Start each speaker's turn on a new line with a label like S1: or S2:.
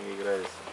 S1: играется.